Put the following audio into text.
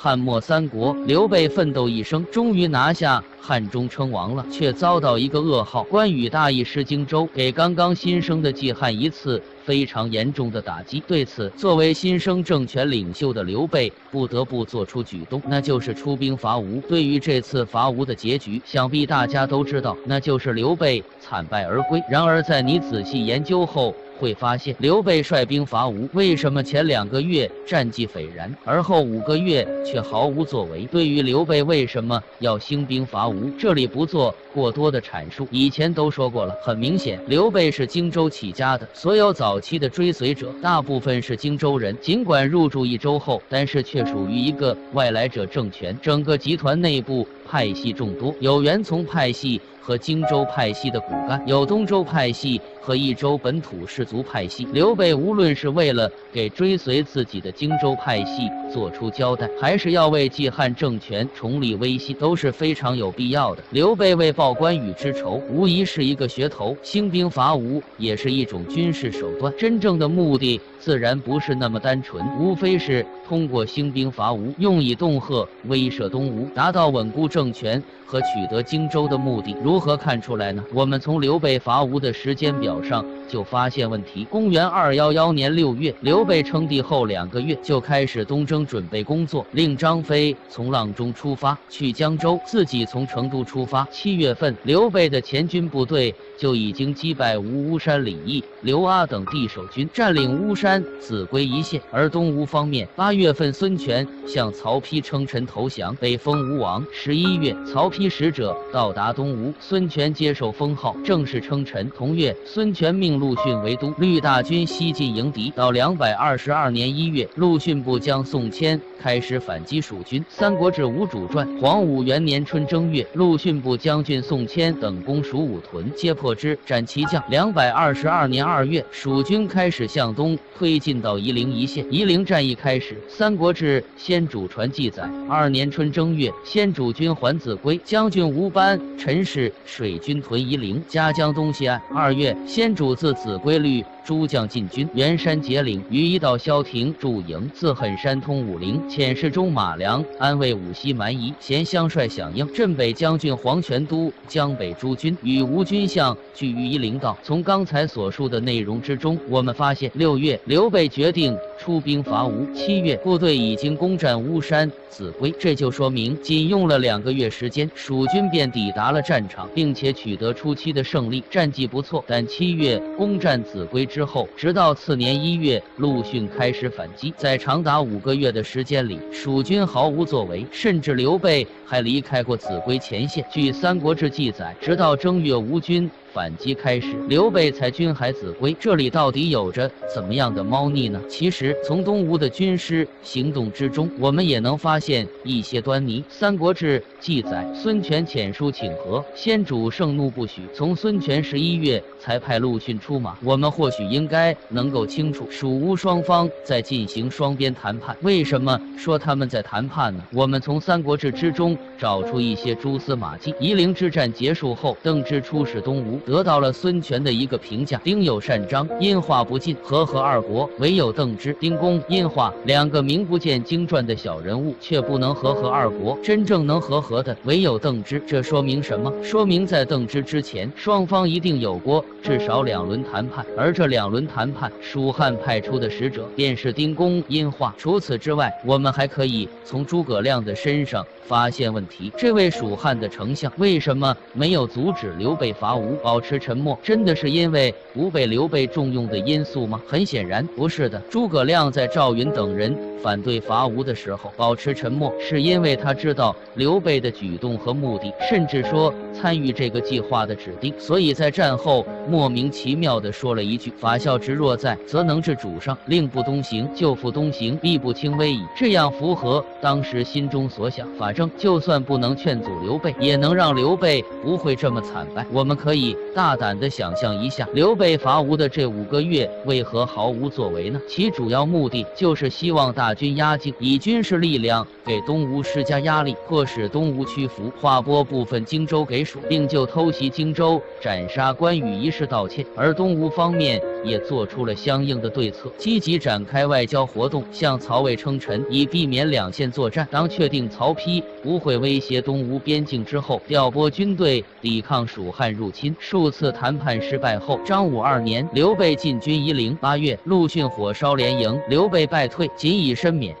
汉末三国，刘备奋斗一生，终于拿下汉中称王了，却遭到一个噩耗：关羽大意失荆州，给刚刚新生的季汉一次非常严重的打击。对此，作为新生政权领袖的刘备不得不做出举动，那就是出兵伐吴。对于这次伐吴的结局，想必大家都知道，那就是刘备惨败而归。然而，在你仔细研究后，会发现刘备率兵伐吴，为什么前两个月战绩斐然，而后五个月却毫无作为？对于刘备为什么要兴兵伐吴，这里不做过多的阐述，以前都说过了。很明显，刘备是荆州起家的，所有早期的追随者大部分是荆州人。尽管入住一周后，但是却属于一个外来者政权，整个集团内部派系众多，有袁从派系。和荆州派系的骨干有东周派系和益州本土士族派系。刘备无论是为了给追随自己的荆州派系做出交代，还是要为季汉政权重立威信，都是非常有必要的。刘备为报关羽之仇，无疑是一个噱头；兴兵伐吴也是一种军事手段。真正的目的自然不是那么单纯，无非是通过兴兵伐吴，用以恫吓、威慑东吴，达到稳固政权和取得荆州的目的。如如何看出来呢？我们从刘备伐吴的时间表上就发现问题。公元二幺幺年六月，刘备称帝后两个月就开始东征准备工作，令张飞从阆中出发去江州，自己从成都出发。七月份，刘备的前军部队就已经击败吴巫山李毅、刘阿等地守军，占领巫山、秭归一线。而东吴方面，八月份孙权向曹丕称臣投降，被封吴王。十一月，曹丕使者到达东吴。孙权接受封号，正式称臣。同月，孙权命陆逊为都律大军西进迎敌。到两百二十二年一月，陆逊部将宋谦开始反击蜀军。《三国志·吴主传》：黄武元年春正月，陆逊部将军宋谦等攻蜀五屯，皆破之，斩其将。两百二十二年二月，蜀军开始向东推进到夷陵一线，夷陵战役开始。《三国志·先主传》记载：二年春正月，先主军还秭归，将军吴班、陈氏。水军屯夷陵，夹江东西岸。二月，先主自秭归率诸将进军元山结岭，于一道萧亭驻营，自狠山通武陵，遣侍中马良安慰武西蛮夷，咸相率响应。镇北将军黄泉都江北诸军与吴军相聚于夷陵道。从刚才所述的内容之中，我们发现，六月刘备决定出兵伐吴，七月部队已经攻占巫山、秭归，这就说明仅用了两个月时间，蜀军便抵达了战场。并且取得初期的胜利，战绩不错。但七月攻占秭归之之后，直到次年一月，陆逊开始反击，在长达五个月的时间里，蜀军毫无作为，甚至刘备还离开过秭归前线。据《三国志》记载，直到正月，吴军。反击开始，刘备才军海子归，这里到底有着怎么样的猫腻呢？其实从东吴的军师行动之中，我们也能发现一些端倪。《三国志》记载，孙权遣书请和，先主盛怒不许。从孙权十一月才派陆逊出马，我们或许应该能够清楚，蜀吴双方在进行双边谈判。为什么说他们在谈判呢？我们从《三国志》之中找出一些蛛丝马迹。夷陵之战结束后，邓芝出使东吴。得到了孙权的一个评价：丁有善章，殷化不进，和合二国，唯有邓芝、丁公、殷化两个名不见经传的小人物，却不能和合二国。真正能和合的，唯有邓芝。这说明什么？说明在邓芝之前，双方一定有过至少两轮谈判。而这两轮谈判，蜀汉派出的使者便是丁公、殷化。除此之外，我们还可以从诸葛亮的身上发现问题。这位蜀汉的丞相为什么没有阻止刘备伐吴？保持沉默，真的是因为不被刘备重用的因素吗？很显然不是的。诸葛亮在赵云等人反对伐吴的时候保持沉默，是因为他知道刘备的举动和目的，甚至说参与这个计划的指定，所以在战后莫名其妙地说了一句：“法孝直若在，则能治主上；令不东行，就复东行，必不轻微矣。”这样符合当时心中所想。法正就算不能劝阻刘备，也能让刘备不会这么惨败。我们可以。大胆地想象一下，刘备伐吴的这五个月为何毫无作为呢？其主要目的就是希望大。大军压境，以军事力量给东吴施加压力，迫使东吴屈服，划拨部分荆州给蜀，并就偷袭荆州、斩杀关羽一事道歉。而东吴方面也做出了相应的对策，积极展开外交活动，向曹魏称臣，以避免两线作战。当确定曹丕不会威胁东吴边境之后，调拨军队抵抗蜀汉入侵。数次谈判失败后，张武二年，刘备进军夷陵。八月，陆逊火烧连营，刘备败退，仅以身免。